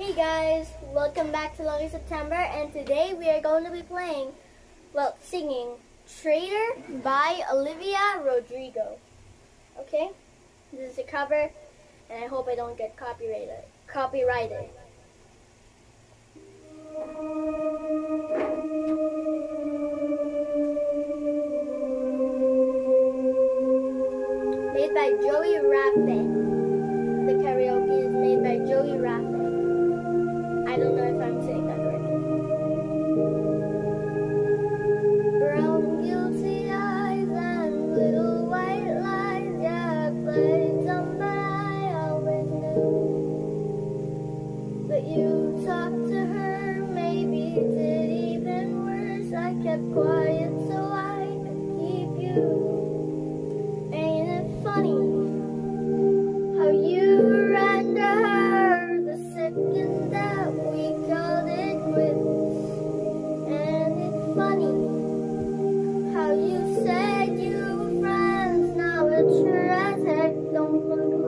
Hey guys, welcome back to Lucky September and today we are going to be playing, well, singing Traitor by Olivia Rodrigo. Okay? This is a cover and I hope I don't get copyrighted. Copyrighted. Made by Joey Raffet. I don't know if I'm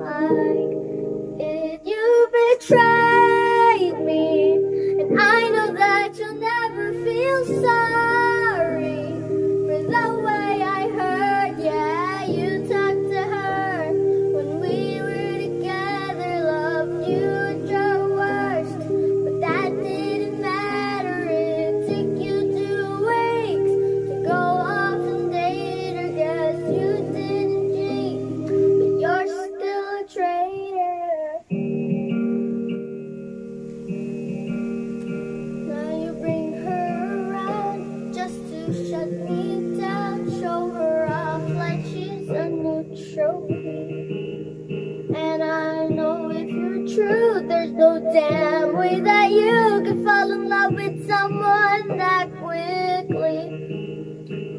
like. You betrayed true, there's no damn way that you could fall in love with someone that quickly.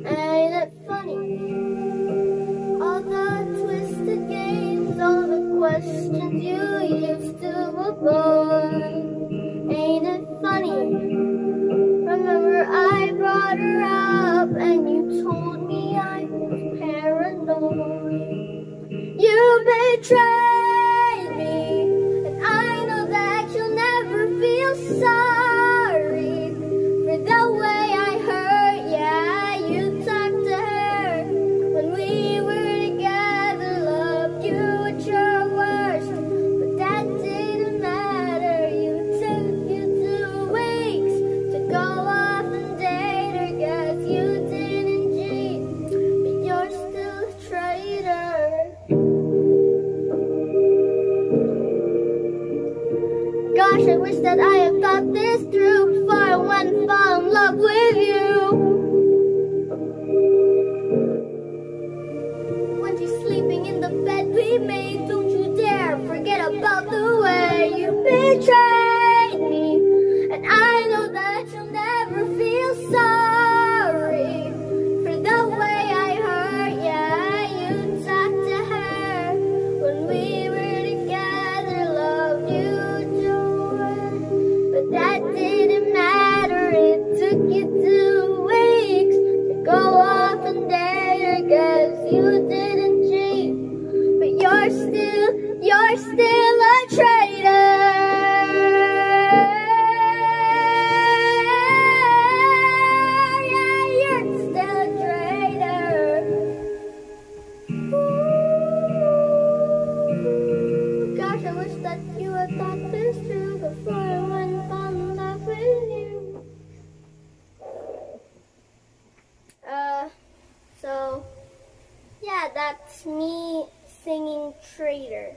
Ain't it funny? All the twisted games, all the questions you used to avoid. Ain't it funny? Remember I brought her up and you told me I was paranoid. You betrayed Gosh, I wish that I had thought this through before I went and fall in love with you. When she's sleeping in the bed we made, don't you dare forget about the way you betrayed that's me singing Traitor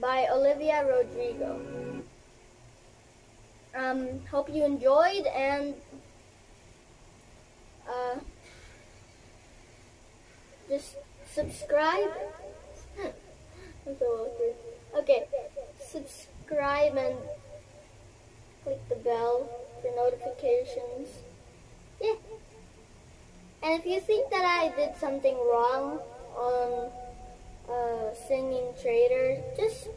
by Olivia Rodrigo. Um, hope you enjoyed and, uh, just subscribe. I'm so awkward. Okay, subscribe and click the bell for notifications. Yeah. And if you think that I did something wrong on uh, singing Traitor, just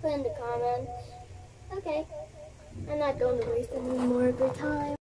put in the comments. Okay. I'm not going to waste any more of your time.